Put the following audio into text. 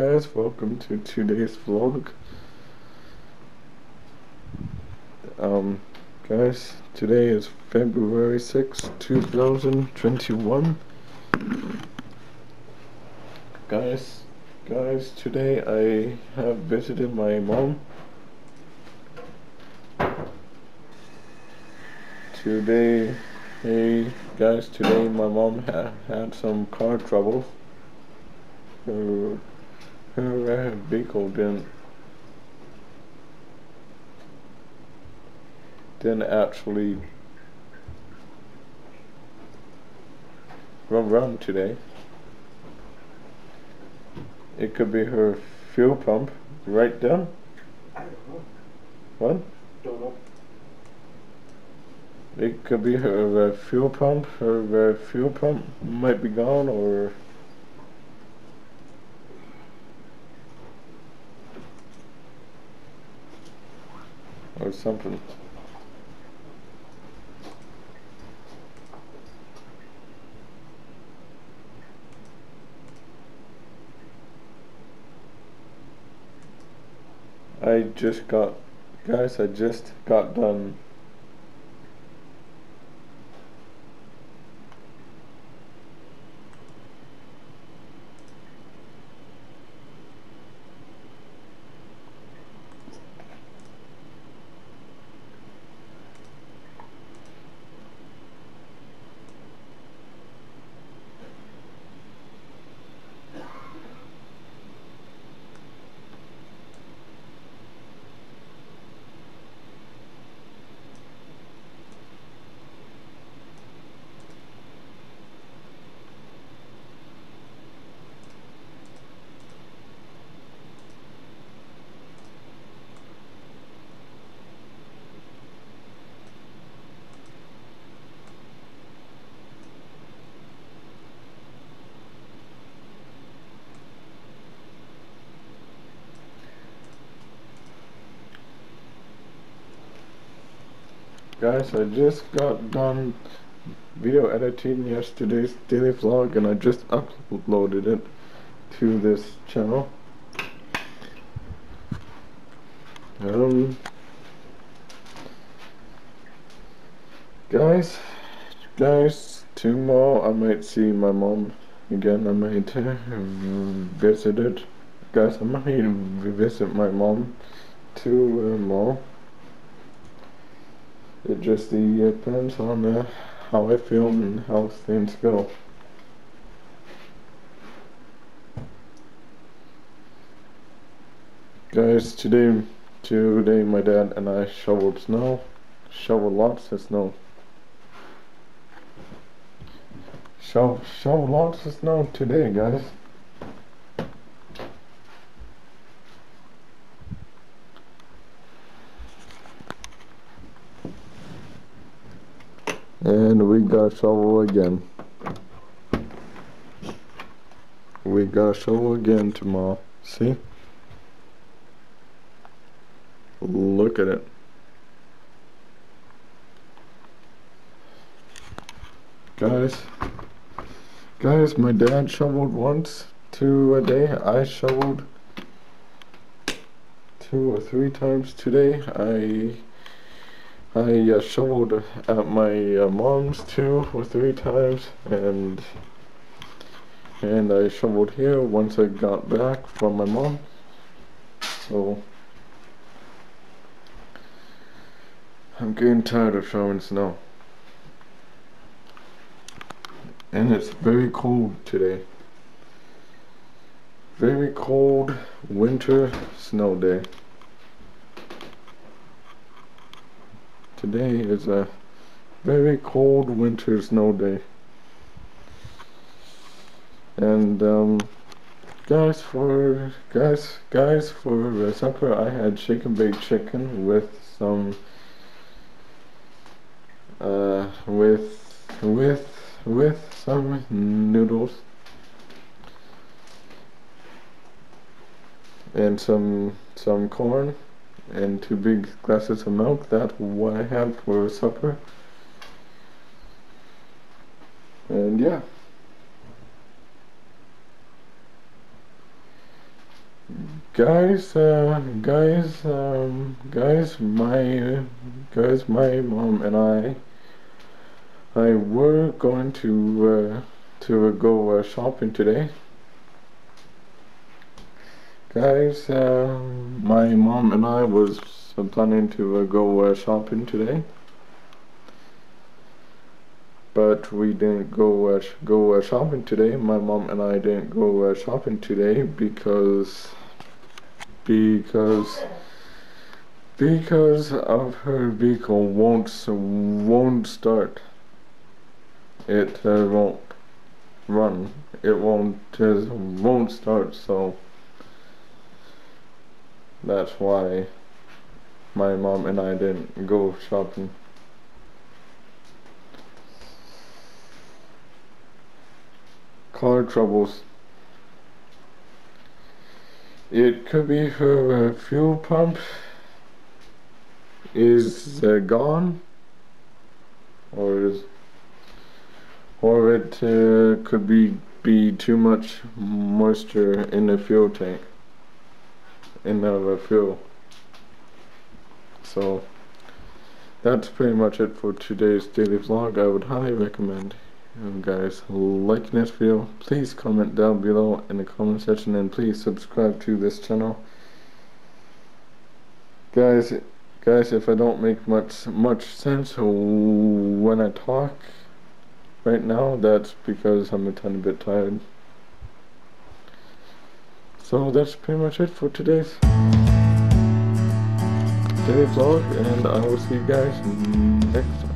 guys, welcome to today's vlog. Um, guys, today is February 6, 2021. Guys, guys, today I have visited my mom. Today, hey guys, today my mom ha had some car trouble. Her, her vehicle didn't didn't actually run run today. It could be her fuel pump right. I know. What? Don't know. It could be her uh, fuel pump. Her uh, fuel pump might be gone, or or something. I just got, guys, I just got done Guys, I just got done video editing yesterday's daily vlog and I just uploaded it to this channel. Um, guys, guys, tomorrow I might see my mom again. I might visit it. Guys, I might visit my mom tomorrow. It just depends on uh, how I feel and how things go. Guys, today, today my dad and I shoveled snow, shoveled lots of snow. Shovel, shovel lots of snow today, guys. And we got shovel again. We got shovel again tomorrow. See? Look at it. Guys, guys, my dad shoveled once, two a day. I shoveled two or three times today. I I uh, shoveled at my uh, mom's two or three times, and and I shoveled here once I got back from my mom. So I'm getting tired of shoveling snow, and it's very cold today. Very cold winter snow day. Today is a very cold winter snow day. And um, guys, for guys, guys, for supper, I had chicken baked chicken with some, uh, with with with some noodles and some some corn and two big glasses of milk. That's what I had for supper. And yeah. guys, uh, guys, um, guys, my, guys, my mom and I, I were going to, uh, to go uh, shopping today. Guys, uh, my mom and I was planning to uh, go uh, shopping today but we didn't go uh, go uh, shopping today. My mom and I didn't go uh, shopping today because because because of her vehicle won't won't start. It won't run. It won't won't start. So that's why my mom and I didn't go shopping. car troubles. It could be her uh, fuel pump is uh, gone, or is, or it uh, could be be too much moisture in the fuel tank, in the fuel. So that's pretty much it for today's daily vlog. I would highly recommend and guys liking this video please comment down below in the comment section and please subscribe to this channel guys guys if I don't make much much sense when I talk right now that's because I'm a tiny bit tired so that's pretty much it for today's daily vlog and I will see you guys next time